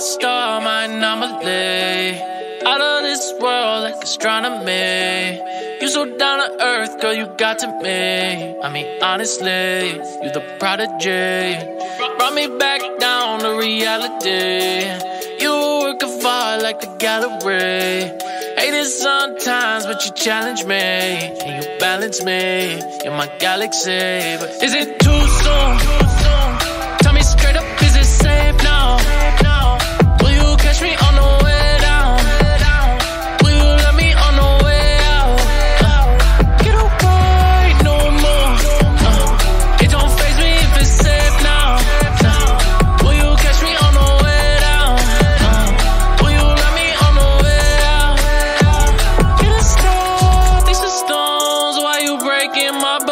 star, my anomaly. Out of this world, like astronomy. You so down to earth, girl, you got to me. I mean, honestly, you the prodigy. Brought me back down to reality. You work of art like the gallery. Hate it sometimes, but you challenge me. And you balance me. You're my galaxy. But is it too soon? breaking my